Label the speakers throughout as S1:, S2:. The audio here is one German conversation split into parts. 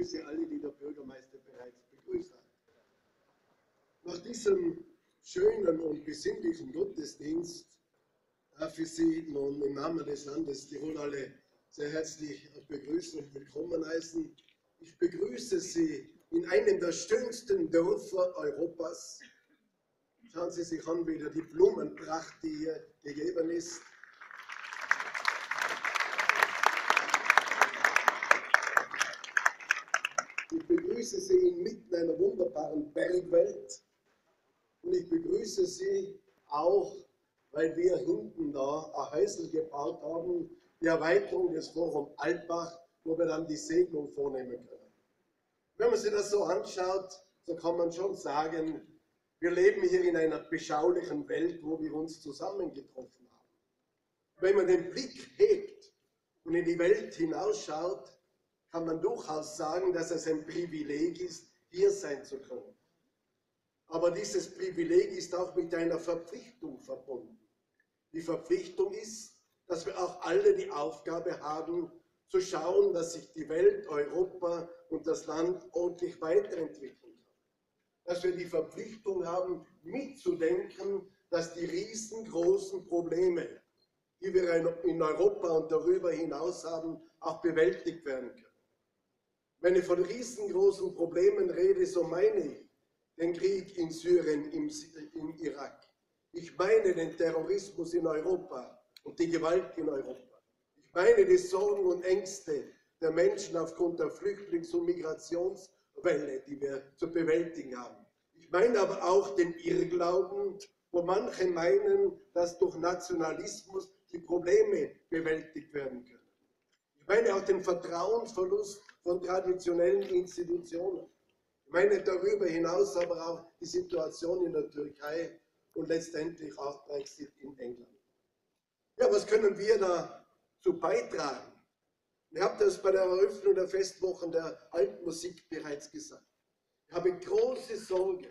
S1: begrüße alle, die der Bürgermeister bereits begrüßt hat. Nach diesem schönen und besinnlichen Gottesdienst darf ich Sie nun im Namen des Landes Tirol alle sehr herzlich begrüßen und willkommen heißen. Ich begrüße Sie in einem der schönsten Dörfer Europas. Schauen Sie sich an, wieder die Blumenpracht, die hier gegeben ist. Ich begrüße Sie inmitten einer wunderbaren Bergwelt und ich begrüße Sie auch, weil wir hinten da ein Häusl gebaut haben, die Erweiterung des Forum Altbach, wo wir dann die Segnung vornehmen können. Wenn man sich das so anschaut, so kann man schon sagen, wir leben hier in einer beschaulichen Welt, wo wir uns zusammengetroffen haben. Wenn man den Blick hebt und in die Welt hinausschaut, kann man durchaus sagen, dass es ein Privileg ist, hier sein zu können. Aber dieses Privileg ist auch mit einer Verpflichtung verbunden. Die Verpflichtung ist, dass wir auch alle die Aufgabe haben, zu schauen, dass sich die Welt, Europa und das Land ordentlich weiterentwickeln kann. Dass wir die Verpflichtung haben, mitzudenken, dass die riesengroßen Probleme, die wir in Europa und darüber hinaus haben, auch bewältigt werden können. Wenn ich von riesengroßen Problemen rede, so meine ich den Krieg in Syrien, im, im Irak. Ich meine den Terrorismus in Europa und die Gewalt in Europa. Ich meine die Sorgen und Ängste der Menschen aufgrund der Flüchtlings- und Migrationswelle, die wir zu bewältigen haben. Ich meine aber auch den Irrglauben, wo manche meinen, dass durch Nationalismus die Probleme bewältigt werden können. Ich meine auch den Vertrauensverlust von traditionellen Institutionen. Ich meine darüber hinaus aber auch die Situation in der Türkei und letztendlich auch Brexit in England. Ja, was können wir dazu beitragen? Ich habe das bei der Eröffnung der Festwochen der Altmusik bereits gesagt. Ich habe große Sorge,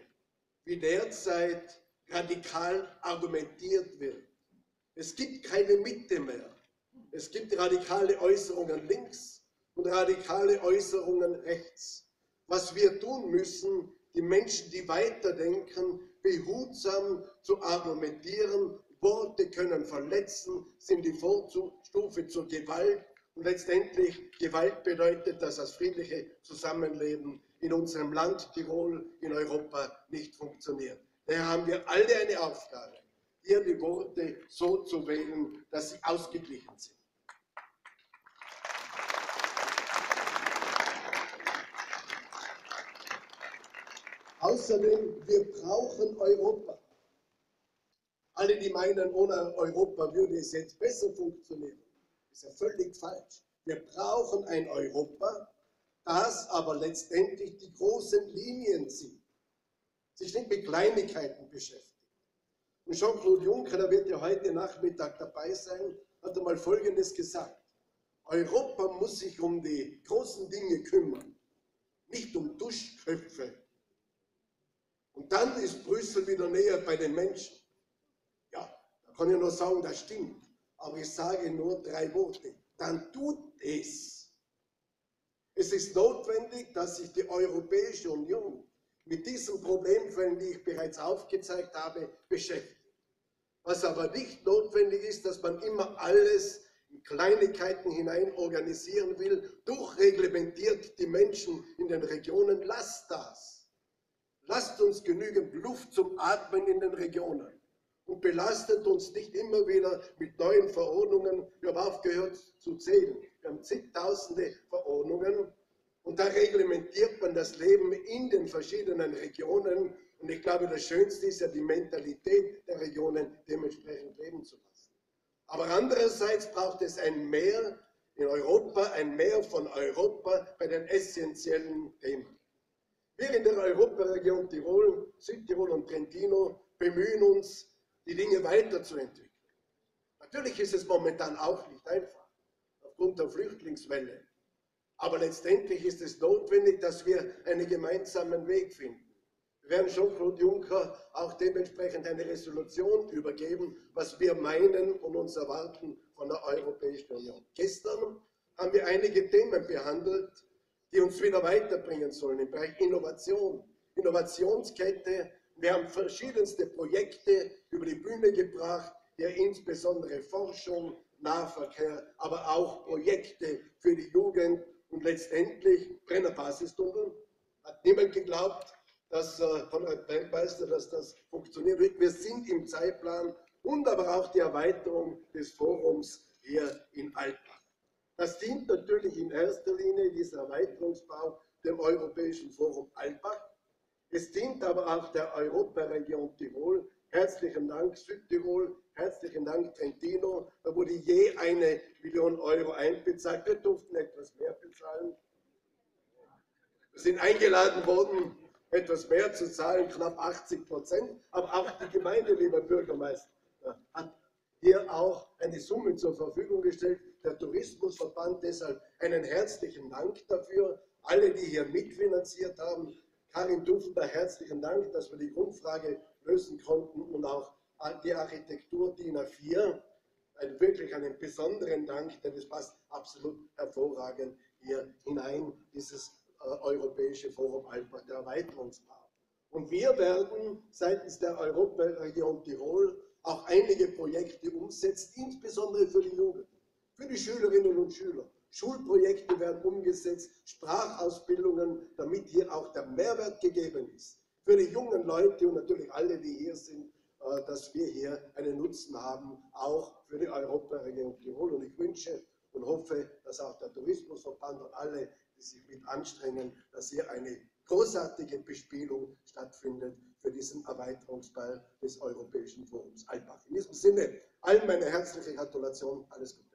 S1: wie derzeit radikal argumentiert wird. Es gibt keine Mitte mehr. Es gibt radikale Äußerungen links und radikale Äußerungen rechts. Was wir tun müssen, die Menschen, die weiterdenken, behutsam zu argumentieren. Worte können verletzen, sind die Vorstufe zur Gewalt. Und letztendlich, Gewalt bedeutet, dass das friedliche Zusammenleben in unserem Land Tirol, in Europa nicht funktioniert. Daher haben wir alle eine Aufgabe, die Worte so zu wählen, dass sie ausgeglichen sind. Außerdem, wir brauchen Europa. Alle, die meinen, ohne Europa würde es jetzt besser funktionieren, ist ja völlig falsch. Wir brauchen ein Europa, das aber letztendlich die großen Linien zieht, sich nicht mit Kleinigkeiten beschäftigt. Und Jean-Claude Juncker, der wird ja heute Nachmittag dabei sein, hat einmal Folgendes gesagt. Europa muss sich um die großen Dinge kümmern, nicht um Duschköpfe und dann ist Brüssel wieder näher bei den Menschen. Ja, da kann ich nur sagen, das stimmt. Aber ich sage nur drei Worte. Dann tut es. Es ist notwendig, dass sich die Europäische Union mit diesen Problemfällen, die ich bereits aufgezeigt habe, beschäftigt. Was aber nicht notwendig ist, dass man immer alles in Kleinigkeiten hinein organisieren will, durchreglementiert die Menschen in den Regionen. Lasst das. Lasst uns genügend Luft zum Atmen in den Regionen und belastet uns nicht immer wieder mit neuen Verordnungen. Wir haben aufgehört zu zählen. Wir haben zigtausende Verordnungen und da reglementiert man das Leben in den verschiedenen Regionen. Und ich glaube, das Schönste ist ja die Mentalität der Regionen dementsprechend leben zu lassen. Aber andererseits braucht es ein Mehr in Europa, ein Mehr von Europa bei den essentiellen Themen. Wir in der Europaregion Tirol, Südtirol und Trentino bemühen uns, die Dinge weiterzuentwickeln. Natürlich ist es momentan auch nicht einfach, aufgrund der Flüchtlingswelle. Aber letztendlich ist es notwendig, dass wir einen gemeinsamen Weg finden. Wir werden Jean-Claude Juncker auch dementsprechend eine Resolution übergeben, was wir meinen und uns erwarten von der Europäischen Union. Gestern haben wir einige Themen behandelt, die uns wieder weiterbringen sollen im Bereich Innovation, Innovationskette. Wir haben verschiedenste Projekte über die Bühne gebracht, ja insbesondere Forschung, Nahverkehr, aber auch Projekte für die Jugend und letztendlich Brenner Basistunnel. Hat niemand geglaubt, dass äh, Konrad Bergmeister, dass das funktionieren wird. Wir sind im Zeitplan und aber auch die Erweiterung des Forums hier in Altbach. Das dient natürlich in erster Linie, dieser Erweiterungsbau, dem Europäischen Forum Altbach. Es dient aber auch der Europaregion Tirol. Herzlichen Dank Südtirol, herzlichen Dank Trentino. Da wurde je eine Million Euro einbezahlt. Wir durften etwas mehr bezahlen. Wir sind eingeladen worden, etwas mehr zu zahlen, knapp 80 Prozent. Aber auch die Gemeinde, lieber Bürgermeister, hat hier auch eine Summe zur Verfügung gestellt. Der Tourismusverband deshalb einen herzlichen Dank dafür. Alle, die hier mitfinanziert haben. Karin Dufender, herzlichen Dank, dass wir die Grundfrage lösen konnten und auch die Architektur DIN A4. Ein, wirklich einen besonderen Dank, denn es passt absolut hervorragend hier hinein, dieses äh, Europäische Forum Alpbach, der Erweiterungsbau. Und wir werden seitens der Europaregion Tirol auch einige Projekte umsetzen, insbesondere für die Jugend, für die Schülerinnen und Schüler. Schulprojekte werden umgesetzt, Sprachausbildungen, damit hier auch der Mehrwert gegeben ist. Für die jungen Leute und natürlich alle, die hier sind, äh, dass wir hier einen Nutzen haben, auch für die Europaregion Tirol. Und ich wünsche und hoffe, dass auch der Tourismusverband und alle, die sich mit anstrengen, dass hier eine großartige Bespielung stattfindet für diesen Erweiterungsball des Europäischen Forums Altbach. In diesem Sinne, allen meine herzliche Gratulation, alles Gute.